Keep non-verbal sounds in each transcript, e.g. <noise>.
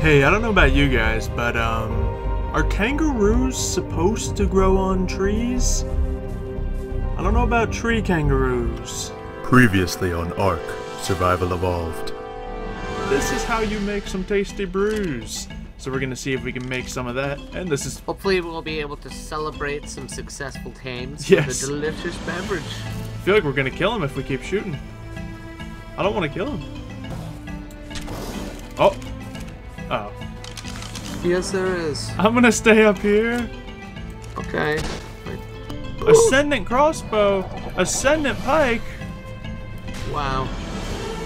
Hey, I don't know about you guys, but um, are kangaroos supposed to grow on trees? I don't know about tree kangaroos. Previously on Ark, Survival Evolved. This is how you make some tasty brews. So we're gonna see if we can make some of that. And this is Hopefully, we'll be able to celebrate some successful tames Yes. with a delicious beverage. I feel like we're gonna kill him if we keep shooting. I don't want to kill him. Oh. Oh. Yes, there is. I'm gonna stay up here. Okay. Ascendant crossbow. Ascendant pike. Wow.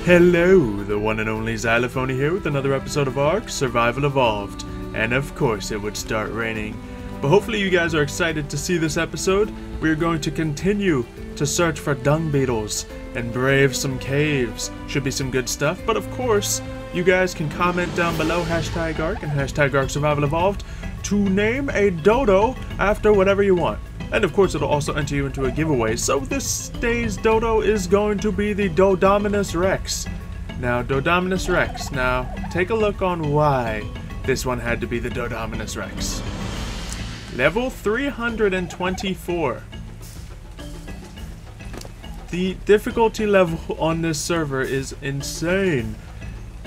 Hello, the one and only Xylophoney here with another episode of Ark Survival Evolved. And of course, it would start raining. But hopefully, you guys are excited to see this episode. We are going to continue to search for dung beetles and brave some caves. Should be some good stuff. But of course, you guys can comment down below hashtag Ark and hashtag Ark Survival Evolved to name a dodo after whatever you want. And of course, it'll also enter you into a giveaway. So this day's dodo is going to be the Dodominus Rex. Now, Dodominus Rex. Now, take a look on why this one had to be the Dodominus Rex. Level 324. The difficulty level on this server is insane.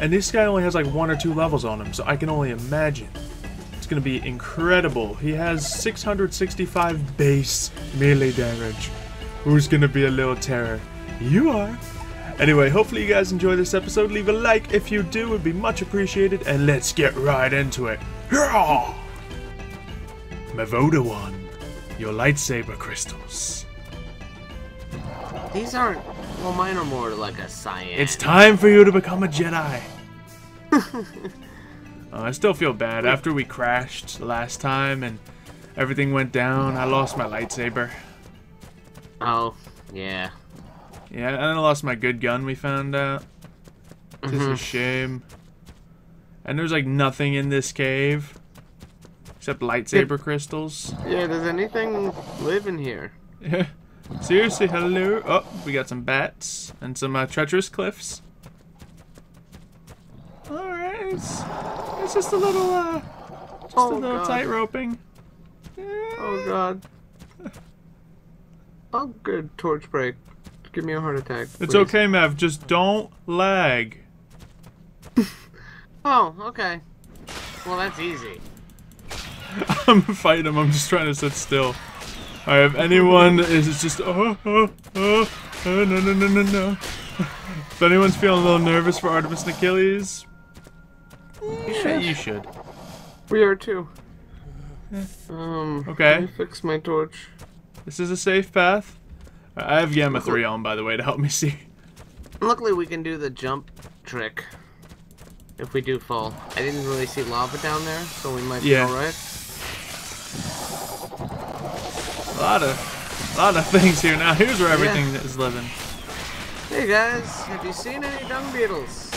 And this guy only has like one or two levels on him, so I can only imagine. It's gonna be incredible. He has 665 base melee damage. Who's gonna be a little terror? You are. Anyway, hopefully you guys enjoy this episode. Leave a like if you do, it'd be much appreciated. And let's get right into it. Hurrah! Mevoda one, your lightsaber crystals. These aren't. Well, mine are more like a cyan. It's time for you to become a Jedi. Uh, <laughs> I still feel bad. After we crashed last time and everything went down, I lost my lightsaber. Oh, yeah. Yeah, and I lost my good gun, we found out. It's a shame. And there's like nothing in this cave. Except lightsaber crystals. Yeah, does anything live in here? Yeah. <laughs> Seriously, hello. Oh, we got some bats and some uh, treacherous cliffs. Alright, it's, it's just a little, uh, just a Oh, little God. tight roping. Oh, God. Oh, good. Torch break. Give me a heart attack. It's okay, Mav, just don't lag. <laughs> Oh, okay. Well, that's easy. <laughs> I'm fighting him, I'm just trying to sit still. Alright, if anyone is just, oh, oh, oh, oh, no, no, no, no, no. if anyone's feeling a little nervous for Artemis and Achilles, yeah, you should. We are too. Um. Okay. Let me fix my torch. This is a safe path. I have Gamma 3 on, by the way, to help me <laughs> see. Luckily, we can do the jump trick. If we do fall. I didn't really see lava down there, so we might Yeah. be alright. A lot of, a lot of <laughs> things here now. Here's where everything is living. Hey guys, have you seen any dung beetles?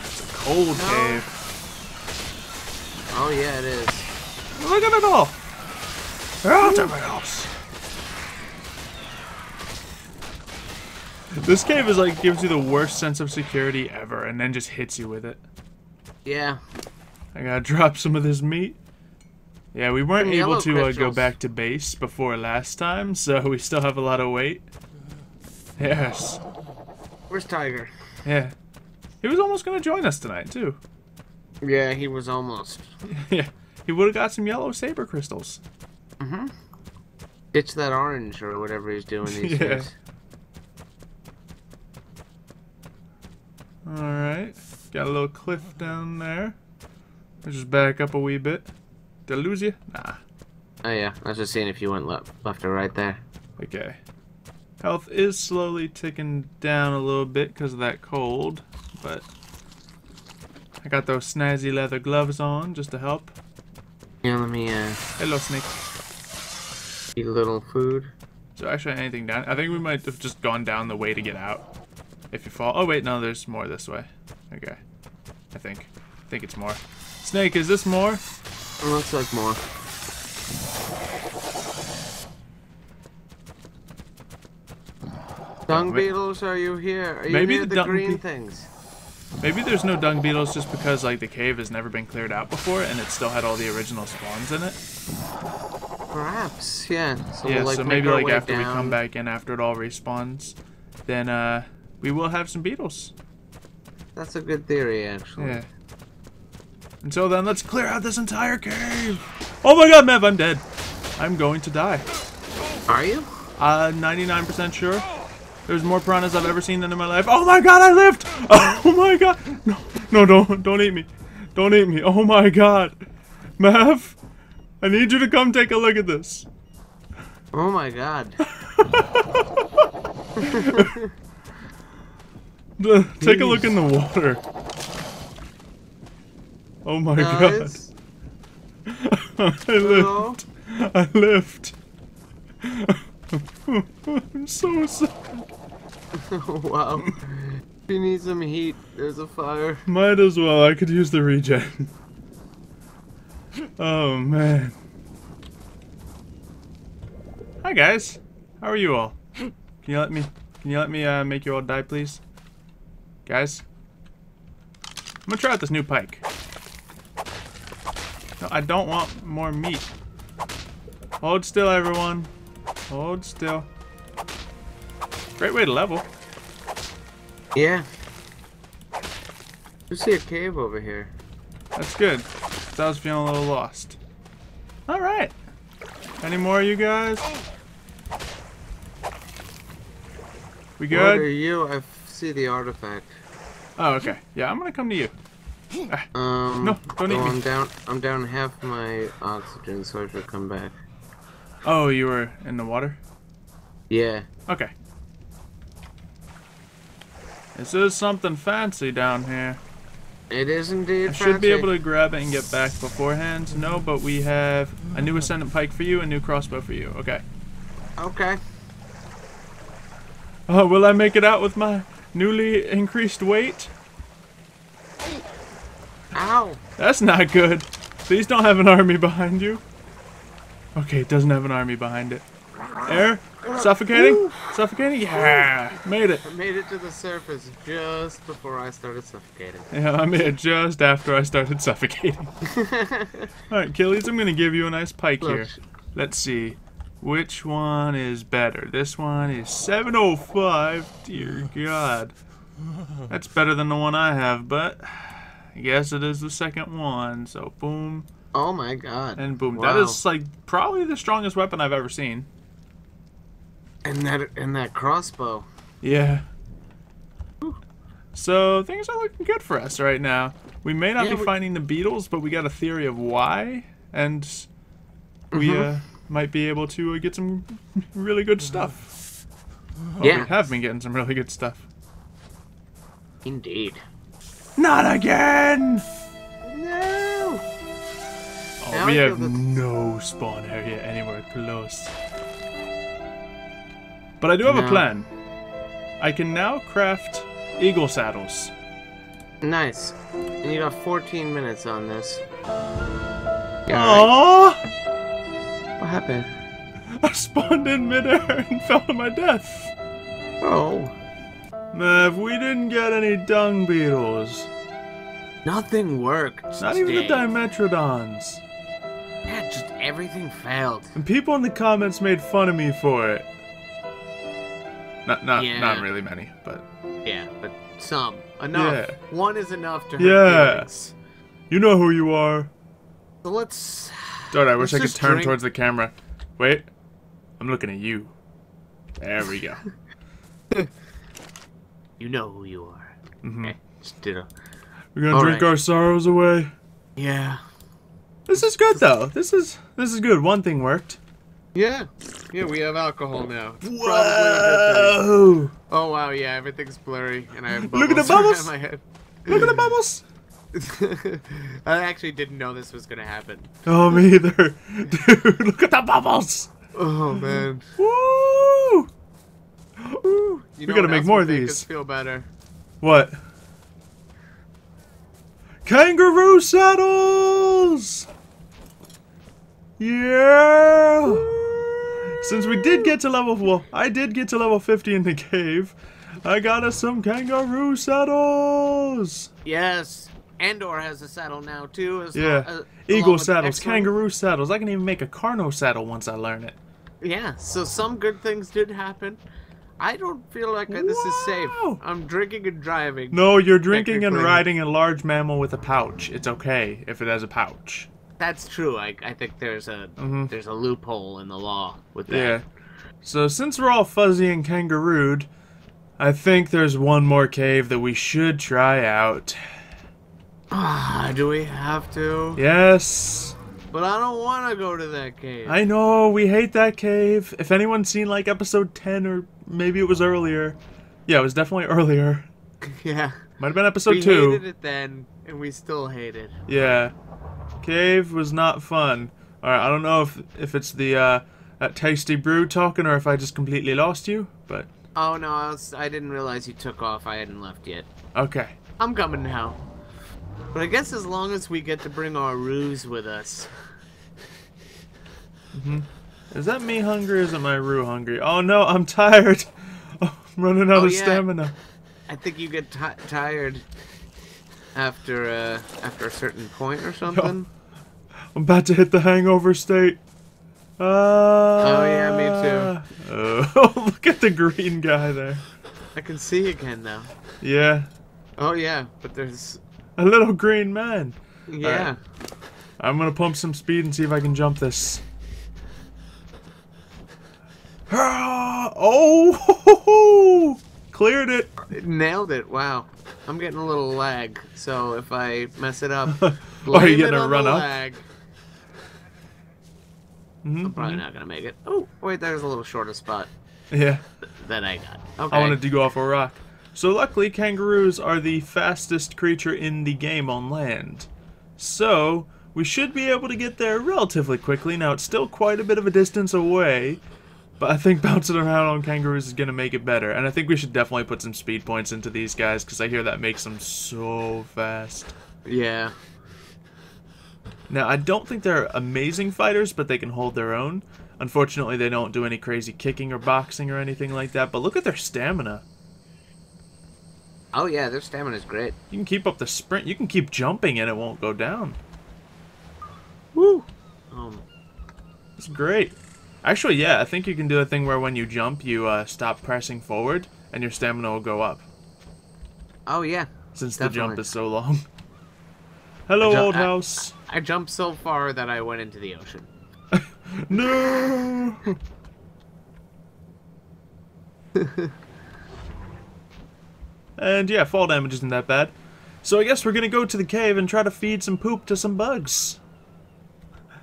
It's a cold No. cave. Oh yeah, it is. Look at it all. Artemis. This cave is like gives you the worst sense of security ever, and then just hits you with it. Yeah. I gotta <laughs> drop some of this meat. Yeah, we weren't able to uh, go back to base before last time, so <laughs> we still have a lot of weight. Yes. Where's Tyger? Yeah. He was almost gonna join us tonight too. Yeah, he was almost. <laughs> yeah. He would have got some yellow saber crystals. Mm-hmm. Ditch that orange or whatever he's doing these <laughs> Yeah. days. Alright. Got a little cliff down there. Let's just back up a wee bit. Did I lose you? Nah. Oh yeah, I was just seeing if you went left, left or right there. Okay. Health is slowly ticking down a little bit because of that cold, but I got those snazzy leather gloves on just to help. Yeah, let me uh, Hello, Snake. eat a little food. So actually anything down? I think we might have just gone down the way to get out. If you fall. Oh, wait, no, there's more this way. Okay. I think. I think it's more. Snake, is this more? It looks like more. Dung beetles, are you here? Are you Maybe near the the, green things? Maybe there's no dung beetles just because like the cave has never been cleared out before and it still had all the original spawns in it. Perhaps, yeah. So yeah, we'll, like, so maybe like after we come back in after it all respawns, then uh we will have some beetles. That's a good theory, actually. Yeah. Until then, let's clear out this entire cave. Oh my god, Mev, I'm dead. I'm going to die. Are you? Uh, 99% sure. There's more piranhas I've ever seen than in my life. Oh my god, I lived! <laughs> Oh my god! No, no, don't, don't eat me. Don't eat me. Oh my god. Mev, I need you to come take a look at this. Oh my god. <laughs> <laughs> Take a look in the water. Oh my Guys? god. <laughs> I Hello? lived. I lived. I'm so sad. <laughs> wow. If you need some heat, there's a fire. Might as well. I could use the regen. oh man. Hi guys. How are you all? Can you let me? Can you let me uh, make you all die, please? Guys. I'm gonna try out this new pike. No, I don't want more meat. Hold still, everyone. Hold still. Great way to level. Yeah. You see a cave over here. That's good. I was feeling a little lost. All right. Any more, you guys? We good? What are you? I see the artifact. Oh, okay. Yeah, I'm gonna come to you. Um. No, don't eat me. I'm down. I'm down half my oxygen, so I should come back. Oh, you were in the water. Yeah. Okay. This is something fancy down here. It is indeed. I should be able to grab it and get back beforehand. No, but we have a new ascendant pike for you, a new crossbow for you. Okay. Okay. Oh, will I make it out with my newly increased weight? Ow. That's not good. Please don't have an army behind you. Okay, it doesn't have an army behind it. Air? Suffocating? Suffocating? Yeah! Made it. I made it to the surface just before I started suffocating. Yeah, I made it just after I started suffocating. <laughs> Alright, Killies, I'm gonna give you a nice pike Look. here. Let's see. Which one is better? This one is 705. Dear God. That's better than the one I have, but Guess it is the second one. So, boom. Oh my god. And boom. Wow. That is like probably the strongest weapon I've ever seen. And that and that crossbow. Yeah. So things are looking good for us right now. We may not Yeah, be finding the beetles, but we got a theory of why, and we Mhm. uh, might be able to uh, get some <laughs> really good stuff. Yeah. we have been getting some really good stuff. Indeed. Not again! No. Oh, Now we have feel no spawn area anywhere close. But I do have a plan. I can now craft eagle saddles. Nice. And you got 14 minutes on this. Yeah. alright. Aww! What happened? <laughs> I spawned in midair and <laughs> fell to my death. Oh. If we didn't get any dung beetles, Nothing worked. not even the. Dimetrodons, Yeah, just everything failed. and people in the comments made fun of me for it. Not, not, Yeah. not really many, but Yeah, but some. Enough. Yeah. One is enough to hurt Yeah. feelings. you know who you are. So let's. Dude, I wish Let's I could turn drink- towards the camera. Wait, I'm looking at you. There we go. <laughs> You know who you are. Mm-hmm. Okay, just did a. We're gonna All drink right. our sorrows away. Yeah. This is good though. This is this is good. One thing worked. Yeah. Yeah, we have alcohol now. It's probably a good thing. Whoa! Oh wow, yeah, everything's blurry, and I have Look at the bubbles around bubbles. my head. Look at the bubbles. <laughs> I actually didn't know this was gonna happen. Oh, me either. <laughs> Dude, look at the bubbles. Oh man. Woo! You We gotta make more of these. feel better. What? Kangaroo saddles! Yeah! Since we did get to level, well, I did get to level 50 in the cave, I got us some kangaroo saddles! Yes. Andor has a saddle now too. As Yeah. uh, Eagle saddles, kangaroo saddles. I can even make a Carno saddle once I learn it. Yeah. So some good things did happen. I don't feel like this is safe. I'm drinking and driving. No, you're drinking and riding a large mammal with a pouch. It's okay if it has a pouch. That's true. I, I think there's a Mhm. there's a loophole in the law with that. Yeah. So since we're all fuzzy and kangarooed, I think there's one more cave that we should try out. Ah, do we have to? Yes. But I don't want to go to that cave. I know, we hate that cave. If anyone's seen like episode 10 or maybe it was earlier. Yeah, it was definitely <laughs> earlier. <laughs> yeah. Might have been episode we 2. hated it then, and we still hate it. Yeah. Cave was not fun. Alright, I don't know if if it's the uh that tasty brew talking or if I just completely lost you, but Oh no, I, was, I didn't realize you took off. I hadn't left yet. okay. I'm coming now. But I guess as long as we get to bring our roos with us. Is that me hungry or is it my Rue hungry? Oh no, I'm tired. <laughs> I'm running out Oh, of yeah. stamina. I think you get ti tired after uh, after a certain point or something. <laughs> I'm about to hit the hangover state. Uh, oh yeah, me too. <laughs> Oh, look at the green guy there. I can see again now. Yeah, Oh yeah, but there's a little green man. yeah. I'm gonna pump some speed and see if I can jump this. Ah, Oh, <laughs> cleared it. It nailed it. Wow. I'm getting a little lag, so if I mess it up, Are <laughs> you blame it run up? lag. Mhm, I'm probably not gonna make it. Oh, wait, there's a little shorter spot Yeah. that I got. Okay. I wanted to go off a rock. So luckily, kangaroos are the fastest creature in the game on land. So we should be able to get there relatively quickly. Now it's still quite a bit of a distance away, but I think <laughs> bouncing around on kangaroos is going to make it better. And I think we should definitely put some speed points into these guys because I hear that makes them so fast. Yeah. Now I don't think they're amazing fighters, but they can hold their own. Unfortunately, they don't do any crazy kicking or boxing or anything like that. But look at their stamina. Oh yeah, their stamina's great. You can keep up the sprint. You can keep jumping and it won't go down. Woo. Um. It's great. Actually, yeah, I think you can do a thing where when you jump, you uh, stop pressing forward and your stamina will go up Oh yeah. since the jump is so long. Hello, I ju- old I- house. I jumped so far that I went into the ocean. <laughs> No. <laughs> and yeah, fall damage isn't that bad. So I guess we're gonna go to the cave and try to feed some poop to some bugs.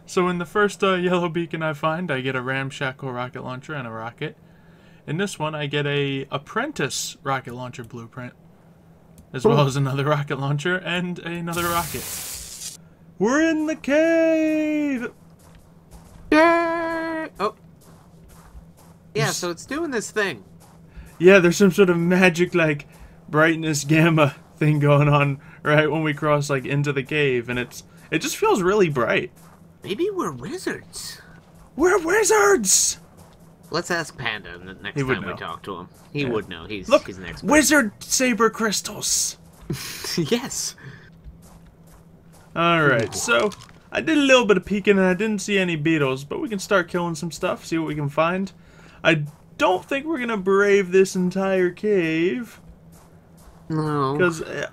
So in the first uh, yellow beacon I find, I get a ramshackle rocket launcher and a rocket. In this one, I get a apprentice rocket launcher blueprint, as well as another rocket launcher and another rocket. We're in the cave. Yay! Oh. Yeah, so it's doing this thing. Yeah, there's some sort of magic like brightness <laughs> gamma thing going on right when we cross like into the cave and it's it just feels really bright. Maybe we're wizards. We're wizards. Let's ask Panda the next time we talk to him. He Yeah. would know. He's Look, he's an expert. wizard saber crystals. <laughs> yes. All right, so I did a little bit of peeking and I didn't see any beetles, but we can start killing some stuff, see what we can find. I don't think we're gonna brave this entire cave No. because. Uh,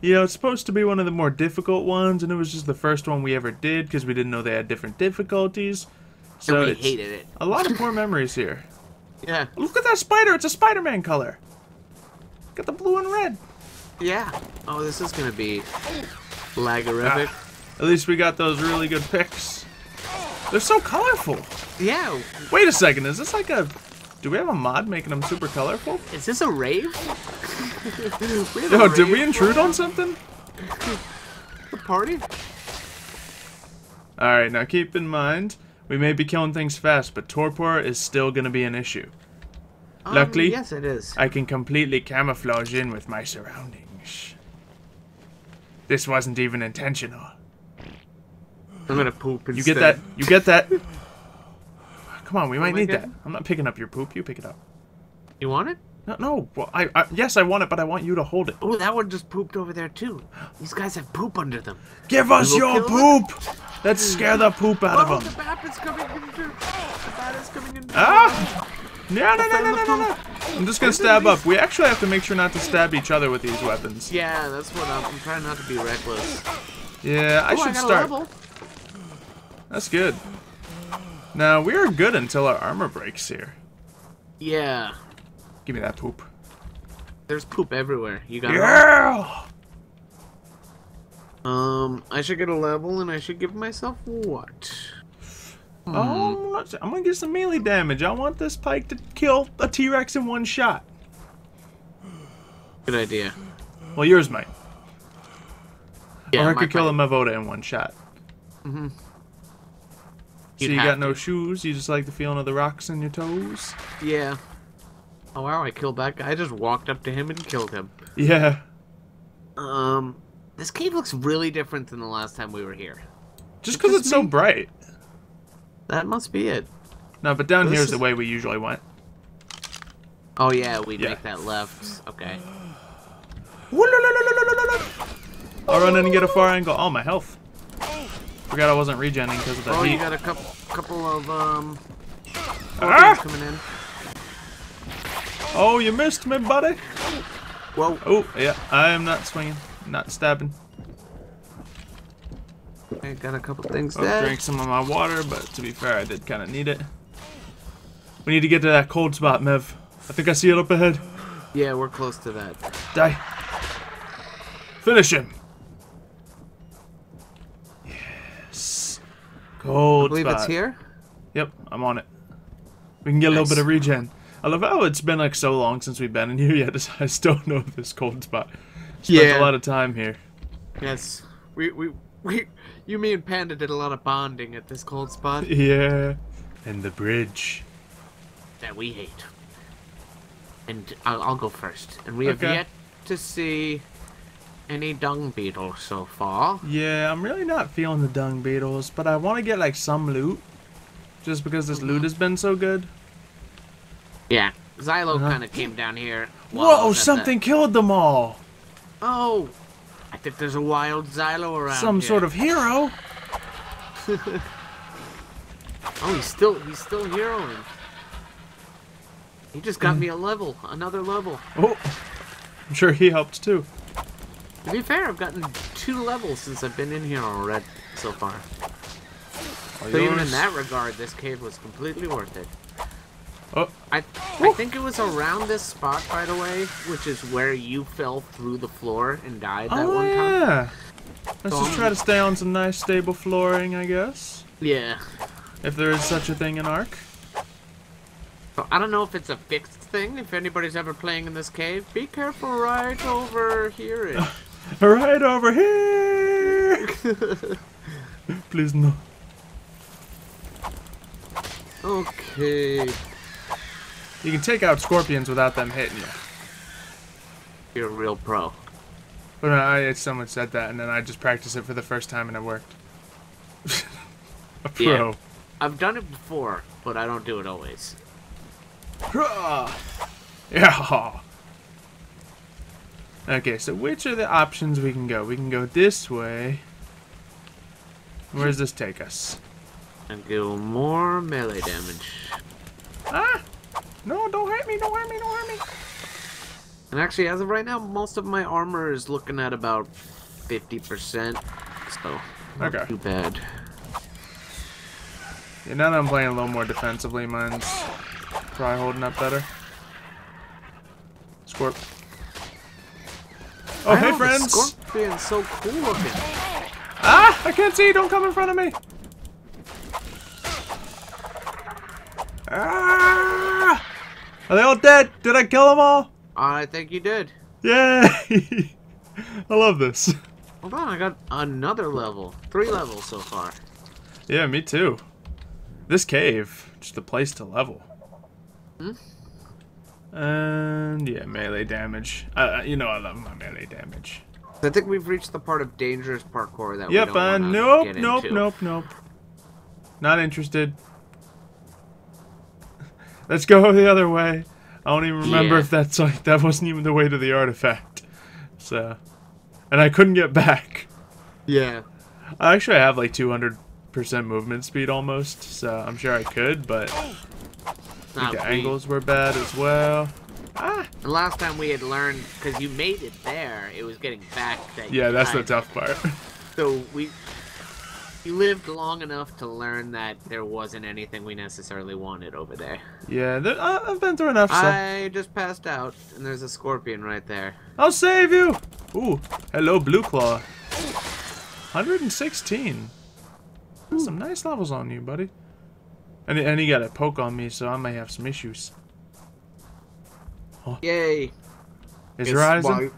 you know, it's supposed to be one of the more difficult ones, and it was just the first one we ever did because we didn't know they had different difficulties. So and we hated it. a lot of poor memories here. <laughs> Yeah. Look at that spider! It's a Spider-Man color. Got the blue and red. Yeah. Oh, this is gonna be lagorific. Ah, at least we got those really good picks. They're so colorful. Yeah. Wait a second, is this like a? Do we have a mod making them super colorful? Is this a rave? <laughs> we Yo, a did we intrude on something? The party? All right, now keep in mind we may be killing things fast, but torpor is still gonna be an issue. Um, Luckily- yes, it is. I can completely camouflage in with my surroundings. This wasn't even intentional. I'm gonna poop instead. You get that? You get that? Come on, we might need that. I'm not picking up your poop. You pick it up. You want it? No, no. Well, I, I yes, I want it, but I want you to hold it. Oh, that one just pooped over there too. These guys have poop under them. Give us your poop. Let's scare the poop out Oh, of the them. bat is coming into. The bat is coming into. Ah! No, no, no, no, no, no, no. I'm just gonna stab up. We actually have to make sure not to stab each other with these weapons. Yeah, that's what I'm, I'm trying not to be reckless. Yeah, I oh, should I start. That's good. Now we are good until our armor breaks here. Yeah, Give me that poop. there's poop everywhere. You got it. Yeah. Um, I should get a level, and I should give myself what? Oh, I'm I'm gonna get some melee damage. I want this pike to kill a T-Rex in one shot. Good idea. Well, yours might. Yeah, or I could kill a. Mevoda in one shot. Mhm. So You'd you got no shoes? You just like the feeling of the rocks in your toes? Yeah. Oh wow, I killed that guy. I just walked up to him and killed him. Yeah. Um, this cave looks really different than the last time we were here. Just because it's so bright. That must be it. No, but down This here is is- the way we usually went. Oh yeah, we Yeah. make that left. Okay. I'll run in and get a far angle. Oh, my health. Forgot I wasn't regenning because of that Oh, heat. you got a couple, couple of um, Ah! coming in. Oh, you missed me, buddy. Whoa. Oh, yeah. I am not swinging. Not stabbing. I got a couple things I there. drank some of my water, but to be fair, I did kind of need it. We need to get to that cold spot, Mev. I think I see it up ahead. Yeah, we're close to that. Die. Finish him. Yes. I Cold believe spot. it's here. Yep, I'm on it. We can get a little Nice. bit of regen. I love how it's been like so long since we've been in here <laughs> yet I still know this cold spot. Spent Yeah. a lot of time here. Yes. We we we. You, me, and Panda did a lot of bonding at this cold spot <laughs> Yeah. And the bridge. that we hate. And I'll, I'll go first. And we have yet to see any dung beetles so far. Yeah, I'm really not feeling the dung beetles, but I want to get like some loot. Just because this Mm-hmm. loot has been so good. Yeah. Xylo Uh-huh. kind of came down here. Whoa, at the- something killed them all. Oh! I think there's a wild Xylo around Some here. sort of hero. <laughs> Oh, he's still he's still heroing. He just got me a level, another level. Oh, I'm sure he helped too. To be fair, I've gotten two levels since I've been in here already so far. All So even in that regard, this cave was completely worth it. Oh, I I think it was around this spot, by the way, which is where you fell through the floor and died that oh one time. yeah. Let's So just try to stay on some nice stable flooring, I guess. Yeah. If there is such a thing in Ark. So I don't know if it's a fixed thing. If anybody's ever playing in this cave, be careful right over here. <laughs> Right over here. <laughs> Please no. okay. You can take out scorpions without them hitting you. You're a real pro. But I, someone said that, and then I just practiced it for the first time, and it worked. <laughs> a pro. Yeah. I've done it before, but I don't do it always. Yeah. Okay, so which are the options we can go? We can go this way. Where does this take us? And do more melee damage. Ah! No, don't hurt me, don't hurt me, don't hurt me. And actually, as of right now, most of my armor is looking at about 50%. So, not Okay. too bad. Yeah, now that I'm playing a little more defensively, mine's probably holding up better. Scorp. Oh, I hey, know, the friends! Scorpion's so cool looking. Ah! I can't see! Don't come in front of me! Ah! Are they all dead? Did I kill them all? I think you did. Yay! <laughs> I love this. Hold on, I got another level. Three levels so far. Yeah, me too. This cave, just a place to level. Hmm? And yeah, melee damage. Uh, you know I love my melee damage. I think we've reached the part of dangerous parkour that Yep, we don't uh, nope, get nope, into. nope, nope. Not interested. <laughs> Let's go the other way. I don't even remember Yeah. if that's like that wasn't even the way to the artifact. So, and I couldn't get back. Yeah. I actually have like 200% movement speed almost, so I'm sure I could, but Not the angles were bad as well. Ah, The last time we had learned, because you made it there, it was getting back that yeah, that's the tough part. <laughs> So we, you lived long enough to learn that there wasn't anything we necessarily wanted over there. yeah, th- I- I've been through enough. So I just passed out, and there's a scorpion right there. I'll save you. Ooh, hello, Blue Claw. 116. That's some nice levels on you, buddy. And, and he got a poke on me, so I may have some issues. Yay! It's It's rising.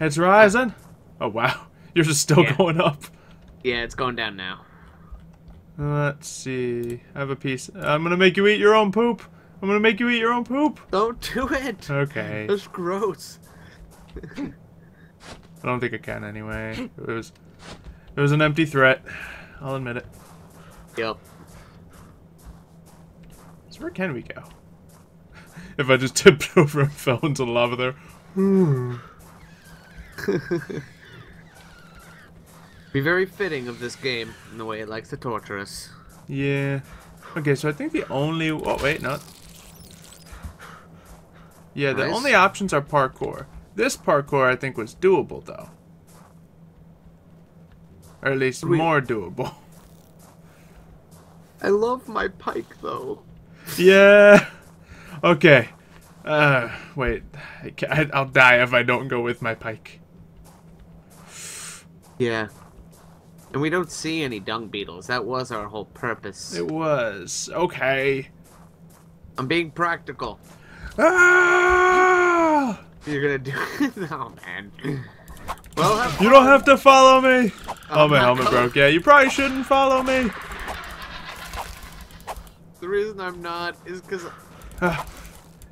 It's rising. Oh wow, <laughs> yours is still Yeah. going up. Yeah, it's going down now. Let's see. I have a piece. I'm gonna make you eat your own poop. I'm gonna make you eat your own poop. Don't do it. Okay. <laughs> That's gross. <laughs> I don't think I can anyway. It was, it was an empty threat. I'll admit it. Yep. So where can we go? <laughs> if I just <laughs> tipped over and fell into the lava there. Hmm. Be very fitting of this game in the way it likes to torture us. Yeah. Okay, so I think the only. Oh wait, no. Yeah, the Nice. only options are parkour. This parkour I think was doable though. Or at least We- more doable. <laughs> I love my pike though. Yeah. Okay. Uh, wait. I ca- I'll die if I don't go with my pike. Yeah. And we don't see any dung beetles. That was our whole purpose. It was okay. I'm being practical. Ah! You're gonna do <laughs> Oh man. Well, You don't have to follow me. Oh, my helmet broke. Yeah, you probably shouldn't follow me. The reason I'm not is because <sighs>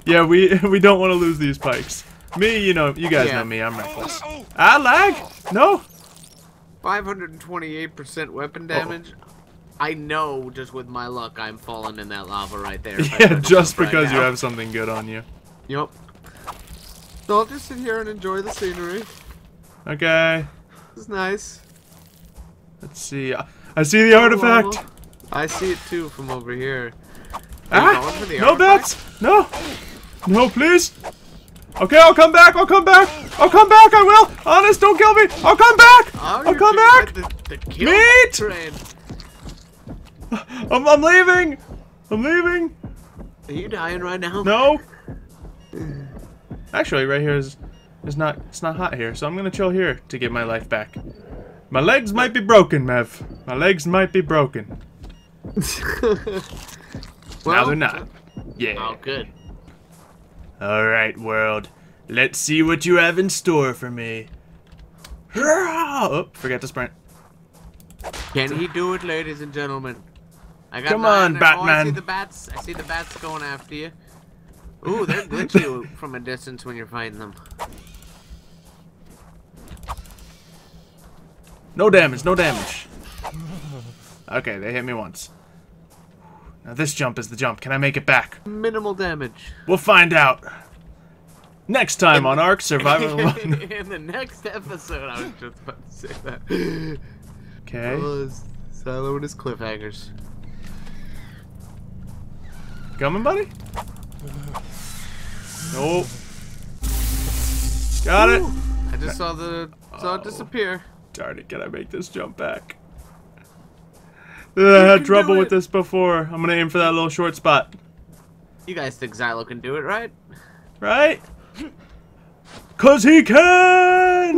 Yeah, we <laughs> we don't want to lose these pikes. Me, you know, you guys Yeah. know me. I'm reckless. Ah, lag? No. 528% weapon damage. I know just with my luck I'm falling in that lava right there. <laughs> Yeah, just jump right because you now. have something good on you. Yep. So I'll just sit here and enjoy the scenery. Okay. It's nice. Let's see. I see the artifact. Lava. I see it too from over here. Ah! going for the No artifact? bets. No. No, please. Okay, I'll come back. I'll come back. I'll come back. I will. Honest, don't kill me. I'll come back. Oh, I'll come back. The, the Meat! train. <laughs> I'm, I'm leaving. I'm leaving. Are you dying right now? No. Actually, right here is is not it's not hot here, so I'm gonna chill here to get my life back. My legs might be broken, Mev. My legs might be broken. <laughs> well, now they're not. Yeah. Oh, good. All right, world. Let's see what you have in store for me. Oh, forget to sprint. Can he do it, ladies and gentlemen? I got Come on, Oh, I see Batman. the bats. I see the bats going after you. Ooh, they glitch you <laughs> from a distance when you're fighting them. No damage, no damage. Okay, they hit me once. Now this jump is the jump. Can I make it back? Minimal damage. We'll find out. Next time on Ark Survival. <laughs> In the next episode, I was just about to say that. okay. Was Xylo and his cliffhangers. Coming, buddy? Nope. Got it. I just saw the saw it Oh. disappear. Darn it, can I make this jump back? Ugh, I had trouble with this before. I'm gonna aim for that little short spot. You guys think Xylo can do it, right? Right? Cause he can!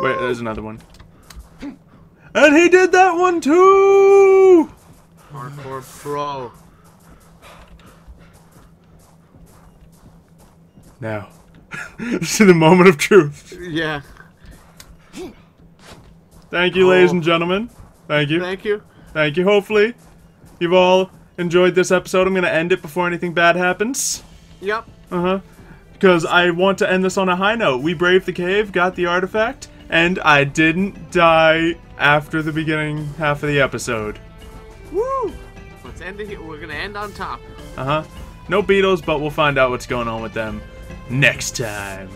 Wait, there's another one. And he did that one too! Hardcore pro. Now, <laughs> this is the moment of truth. Yeah. Thank you, ladies Oh. and gentlemen. Thank you. Thank you. Thank you. Hopefully, you've all enjoyed this episode. I'm gonna end it before anything bad happens. Yep. Uh huh. Because I want to end this on a high note. We braved the cave, got the artifact, and I didn't die after the beginning half of the episode. Woo! Let's end it here. We're gonna end on top. Uh huh. No beetles, but we'll find out what's going on with them next time.